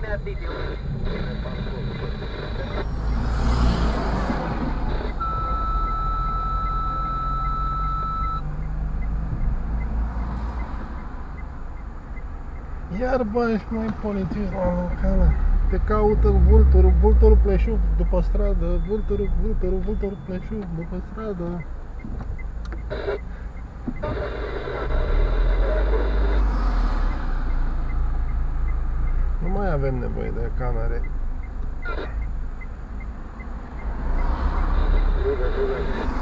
Titi, ce fac voi de Titi? Iar bagi mai polițist la locală. Te caută vulturul, vulturul pleșuc după stradă, vulturul, vulturul, vulturul pleșuc după stradă. mai avem nevoie de camere. Bine, bine.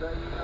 да, и